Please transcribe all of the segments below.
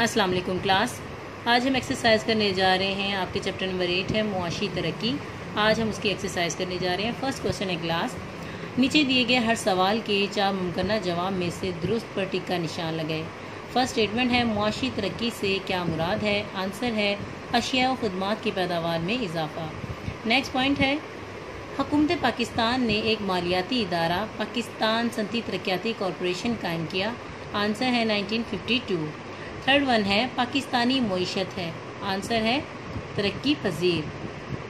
अस्सलाम वालेकुम क्लास। आज हम एक्सरसाइज करने जा रहे हैं। आपके चैप्टर नंबर एट है, मुआशी तरक्की। आज हम उसकी एक्सरसाइज करने जा रहे हैं। फ़र्स्ट क्वेश्चन है क्लास नीचे दिए गए हर सवाल के चार मुमकिन जवाब में से दुरुस्त पर टिक्का निशान लगाए। फ़र्स्ट स्टेटमेंट है, मुआशी तरक्की से क्या मुराद है? आंसर है, अशिया व खदमात की पैदावार में इजाफा। नेक्स्ट पॉइंट है, हुकूमत पाकिस्तान ने एक मालियाती इदारा, पाकिस्तान सनती तरक्याती कॉरपोरेशन कायम किया। आंसर है 1952 थर्ड वन है, पाकिस्तानी मीशत है। आंसर है, तरक्की पजीर।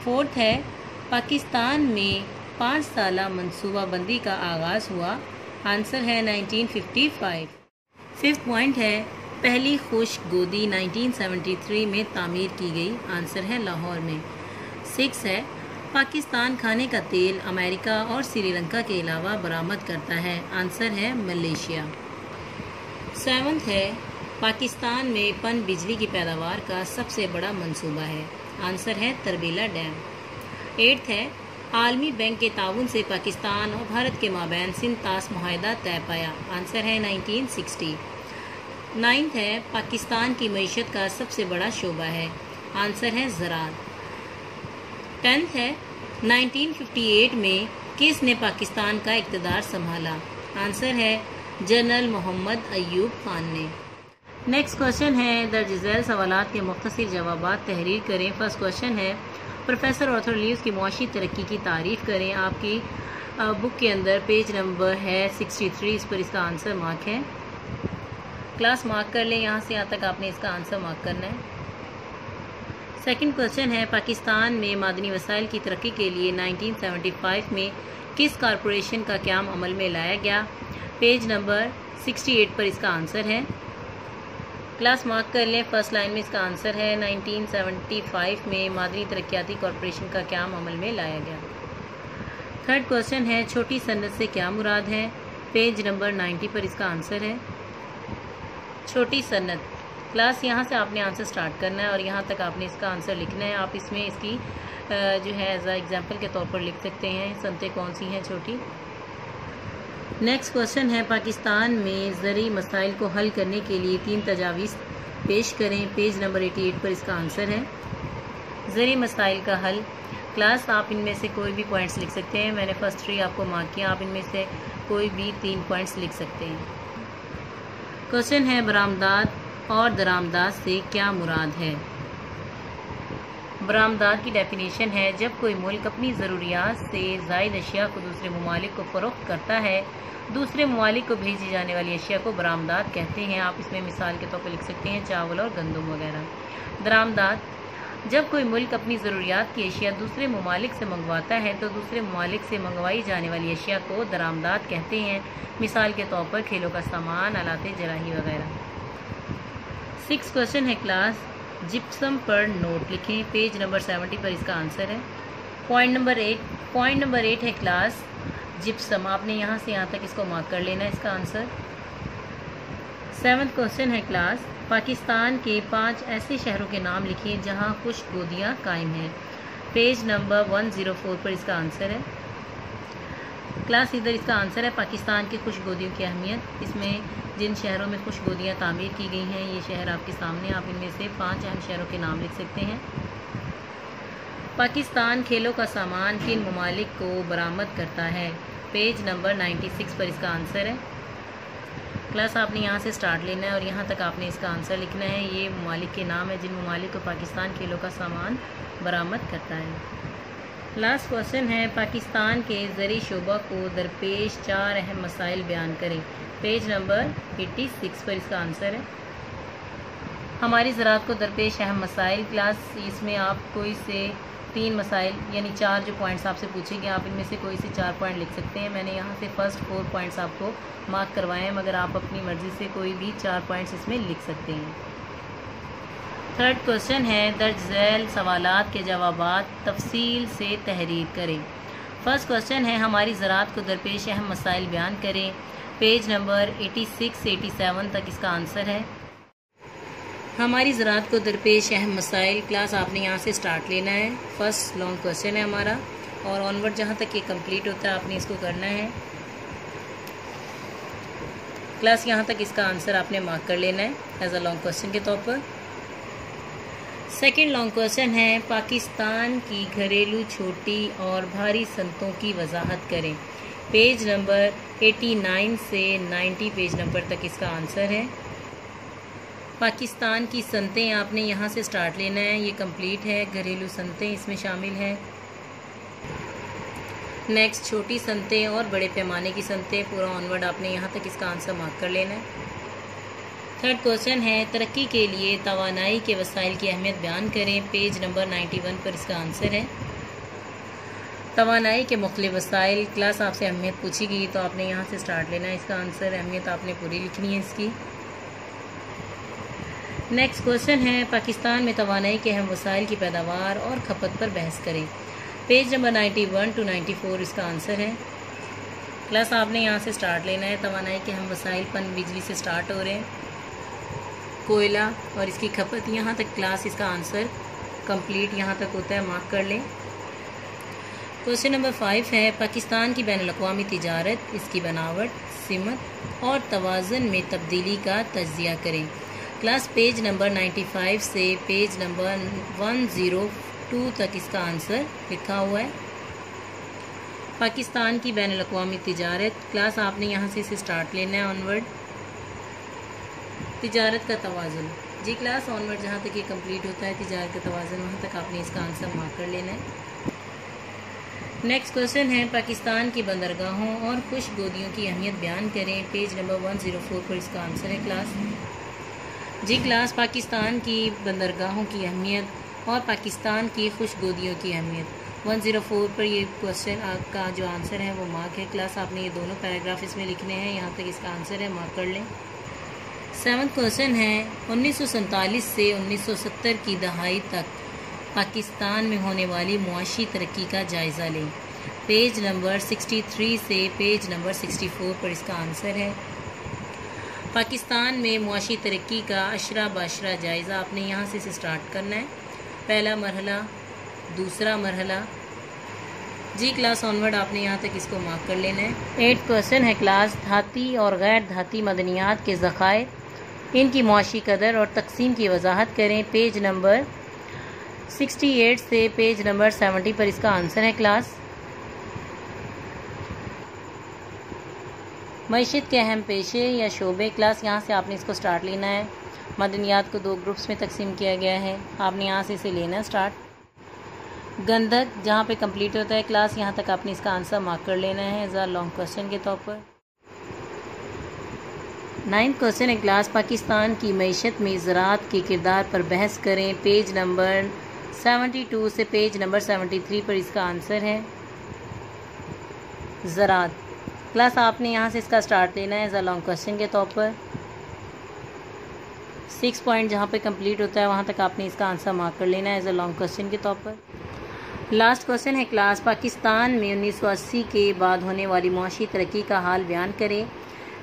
फोर्थ है, पाकिस्तान में पाँच साल मनसूबाबंदी का आगाज़ हुआ। आंसर है 1955 फिफ्थ पॉइंट है, पहली खुश गोदी 1973 में तामीर की गई। आंसर है, लाहौर में। सिक्स है, पाकिस्तान खाने का तेल अमेरिका और श्रीलंका के अलावा बरामद करता है। आंसर है, मलेशिया। सेवन्थ है पाकिस्तान में पन बिजली की पैदावार का सबसे बड़ा मंसूबा है। आंसर है तरबेला डैम। एट्थ है, आलमी बैंक के ताउन से पाकिस्तान और भारत के माबैन सिंध तास माहिदा तय पाया। आंसर है 1960 नाइन्थ है, पाकिस्तान की मीशत का सबसे बड़ा शोबा है। आंसर है ज़रात टेंथ है 1958 में किस ने पाकिस्तान का इकतदार संभाला? आंसर है जनरल मोहम्मद अयूब खान ने। नेक्स्ट क्वेश्चन है दर्ज झैल सवाल के मुख्तर जवाब तहरीर करें। फ़र्स्ट क्वेश्चन है प्रोफेसर ऑथर लीव्स की मुआशी तरक्की की तारीफ़ करें। आपकी बुक के अंदर पेज नंबर है 63 इस पर इसका आंसर मार्क है। क्लास मार्क कर लें, यहाँ से यहाँ तक आपने इसका आंसर मार्क करना है। सेकंड क्वेश्चन है, पाकिस्तान में मादनी वसाइल की तरक्की के लिए 1975 में किस कॉरपोरेशन का क्याम अमल में लाया गया? पेज नंबर 68 पर इसका आंसर है। क्लास मार्क कर लें। फ़र्स्ट लाइन में इसका आंसर है 1975 में मादनी तरक्याती कॉरपोरेशन का क्या अमल में लाया गया? थर्ड क्वेश्चन है, छोटी सन्नत से क्या मुराद है? पेज नंबर 90 पर इसका आंसर है, छोटी सन्नत क्लास यहाँ से आपने आंसर स्टार्ट करना है और यहाँ तक आपने इसका आंसर लिखना है। आप इसमें इसकी जो है एज एग्ज़ाम्पल के तौर पर लिख सकते हैं। सनतें कौन सी हैं छोटी? नेक्स्ट क्वेश्चन है, पाकिस्तान में ज़रूरी मसाइल को हल करने के लिए तीन तजावीज़ पेश करें। पेज नंबर 88 पर इसका आंसर है। ज़रूरी मसाइल का हल। क्लास आप इनमें से कोई भी पॉइंट्स लिख सकते हैं। मैंने फ़र्स्ट थ्री आपको मार्क किया। आप इनमें से कोई भी तीन पॉइंट्स लिख सकते हैं। क्वेश्चन है, बरामदाद और दरामदाद से क्या मुराद है? बरामदाद की डेफिनेशन है, जब कोई मुल्क अपनी ज़रूरियात से जायद अशिया को दूसरे ममालिक को फ़रोख्त करता है, दूसरे ममालिक को भेजी जाने वाली अशिया को बरामदाद कहते हैं। आप इसमें मिसाल के तौर पर लिख सकते हैं, चावल और गंदम वगैरह। दरामदाद जब कोई मुल्क अपनी ज़रूरियात की अशिया दूसरे ममालिक से मंगवाता है तो दूसरे ममालिक से मंगवाई जाने वाली अशिया को दरामदाद कहते हैं। मिसाल के तौर पर खेलों का सामान, आलाते, जराही वगैरह। सिक्स क्वेश्चन है क्लास जिप्सम पर नोट लिखें। पेज नंबर सेवेंटी पर इसका आंसर है। Point number eight point number eight है क्लास जिप्सम। आपने यहाँ से यहाँ तक इसको मार्क कर लेना है इसका आंसर। सेवन्थ क्वेश्चन है क्लास पाकिस्तान के पाँच ऐसे शहरों के नाम लिखिए जहाँ कुछ गोदियाँ कायम हैं। Page number one zero four पर इसका आंसर है। क्लास इधर इसका आंसर है पाकिस्तान की खुश गोदियों की अहमियत। इसमें जिन शहरों में खुश गोदियाँ तामीर की गई हैं, ये शहर आपके सामने, आप इनमें से पाँच अहम शहरों के नाम लिख सकते हैं। पाकिस्तान खेलों का सामान किन ममालिक को बरामद करता है? पेज नंबर 96 पर इसका आंसर है। क्लास आपने यहाँ से स्टार्ट लेना है और यहाँ तक आपने इसका आंसर लिखना है। ये ममालिक के नाम है जिन ममालिक को पाकिस्तान खेलों का सामान बरामद करता है। लास्ट क्वेश्चन है, पाकिस्तान के ज़री शोबा को दरपेश चार अहम मसाइल बयान करें। पेज नंबर 86 पर इसका आंसर है। हमारी ज़रात को दरपेश अहम मसाइल क्लास, इसमें आप कोई से तीन मसाइल, यानी चार जो पॉइंट्स आपसे पूछेंगे, आप इनमें से कोई से चार पॉइंट लिख सकते हैं। मैंने यहाँ से फ़र्स्ट फोर पॉइंट्स आपको मार्क करवाए हैं, मगर आप अपनी मर्ज़ी से कोई भी चार पॉइंट्स इसमें लिख सकते हैं। थर्ड क्वेश्चन है, दर्ज झैल सवाल के जवाब तफसील से तहरीर करें। फ़र्स्ट क्वेश्चन है, हमारी ज़रात को दरपेश अहम मसाइल बयान करें। पेज नंबर 86 से 87 तक इसका आंसर है। हमारी ज़रात को दरपेश अहम मसाइल क्लास आपने यहाँ से स्टार्ट लेना है। फ़र्स्ट लॉन्ग क्वेश्चन है हमारा। और ऑनवर्ड जहाँ तक ये कंप्लीट होता है, आपने इसको करना है। क्लास यहाँ तक इसका आंसर आपने मार्क कर लेना है एज अ लॉन्ग क्वेश्चन के तौर पर। सेकेंड लॉन्ग क्वेश्चन है, पाकिस्तान की घरेलू छोटी और भारी संतों की वजाहत करें। पेज नंबर 89 से 90 पेज नंबर तक इसका आंसर है। पाकिस्तान की संतें, आपने यहाँ से स्टार्ट लेना है, ये कंप्लीट है, घरेलू संतें इसमें शामिल हैं। नेक्स्ट छोटी संतें और बड़े पैमाने की संतें, पूरा ऑनवर्ड आपने यहाँ तक इसका आंसर मार्क कर लेना है। थर्ड क्वेश्चन है, तरक्की के लिए तोानाई के वसाइल की अहमियत बयान करें। पेज नंबर 91 पर इसका आंसर है। तोानाई के मुख्तु वसाइल क्लास आपसे अहमियत पूछी गई तो आपने यहाँ से स्टार्ट लेना है इसका आंसर अहमियत आपने पूरी लिखनी है इसकी। नेक्स्ट क्वेश्चन है, पाकिस्तान में तोानाई के अहम वसाइल की पैदावार और खपत पर बहस करें। पेज नंबर 91 टू 94 इसका आंसर है। क्लास आपने यहाँ से स्टार्ट लेना है तोानाई के अहम वसाइल पन बिजली से स्टार्ट हो रहे हैं। कोयला और इसकी खपत यहाँ तक क्लास इसका आंसर कंप्लीट यहाँ तक होता है मार्क कर लें। क्वेश्चन नंबर फाइव है, पाकिस्तान की बैन अवी तजारत, इसकी बनावट, सिमत और तोज़न में तब्दीली का तजिया करें। क्लास पेज नंबर 95 से पेज नंबर 102 तक इसका आंसर लिखा हुआ है। पाकिस्तान की बैन अवी तजारत क्लास आपने यहाँ से इसे स्टार्ट लेना है ऑनवर्ड तजारत का तोज़न जी क्लास ऑनवर्ड जहाँ तक ये कंप्लीट होता है, तजारत का तोज़न वहाँ तक आपने इसका आंसर मार्क कर लेना है। नेक्स्ट क्वेश्चन है, पाकिस्तान की बंदरगाहों और खुश गोदियों की अहमियत बयान करें। पेज नंबर 104 पर इसका आंसर है क्लास जी क्लास पाकिस्तान की बंदरगाहों की अहमियत और पाकिस्तान की खुश गोदियों की अहमियत। 104 पर ये क्वेश्चन आपका जो आंसर है वो मार्क है। क्लास आपने ये दोनों पैराग्राफ इसमें लिखने हैं। यहाँ तक इसका आंसर है मार्क कर लें। सेवन्थ क्वेश्चन है, उन्नीस से 1970 की दहाई तक पाकिस्तान में होने वाली मुआशी तरक्की का जायज़ा लें। पेज नंबर 63 से पेज नंबर 64 पर इसका आंसर है। पाकिस्तान में मुआशी तरक्की का अशरा बाशरा जायज़ा आपने यहाँ से स्टार्ट करना है। पहला मरहला, दूसरा मरहला। जी क्लास ऑनवर्ड आपने यहाँ तक इसको मार्क कर लेना है। एट क्वेश्चन है क्लास धाती और गैर धाती मदनियात के ज़ख़ायर इनकी मुआशी कदर और तकसीम की वजाहत करें। पेज नंबर 68 से पेज नंबर 70 पर इसका आंसर है क्लास। मीशत के अहम पेशे या शोबे, क्लास यहाँ से आपने इसको स्टार्ट लेना है। मदनियात को दो ग्रुप्स में तकसीम किया गया है। आपने यहाँ से इसे लेना स्टार्ट। गंधक, जहाँ पे कंप्लीट होता है क्लास, यहाँ तक आपने इसका आंसर मार्क कर लेना है। एज आर लॉन्ग क्वेश्चन के तौर पर। नाइन्थ क्वेश्चन है, क्लास पाकिस्तान की मीशत में ज़रात के किरदार पर बहस करें। पेज नंबर 72 से पेज नंबर 73 पर इसका आंसर है, ज़रात। प्लस आपने यहाँ से इसका स्टार्ट लेना है एज अ लॉन्ग क्वेश्चन के तौर पर। सिक्स पॉइंट जहाँ पे कंप्लीट होता है, वहाँ तक आपने इसका आंसर मार्क कर लेना है एज अ लॉन्ग क्वेश्चन के तौर पर। लास्ट क्वेश्चन है, क्लास पाकिस्तान में 1980 के बाद होने वाली मुआशी तरक्की का हाल बयान करें।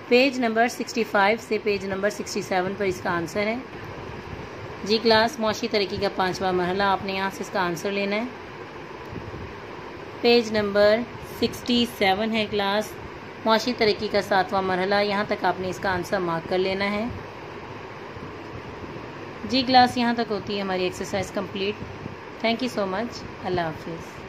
पेज नंबर 65 से पेज नंबर 67 पर इसका आंसर है। जी, क्लास मुआशी तरक्की का पाँचवा मरहला, आपने यहाँ से इसका आंसर लेना है। पेज नंबर 67 है क्लास मुआशी तरक्की का सातवां मरहला, यहाँ तक आपने इसका आंसर मार्क कर लेना है। जी, क्लास यहाँ तक होती है, हमारी exercise complete thank you so much अल्लाह हाफिज़।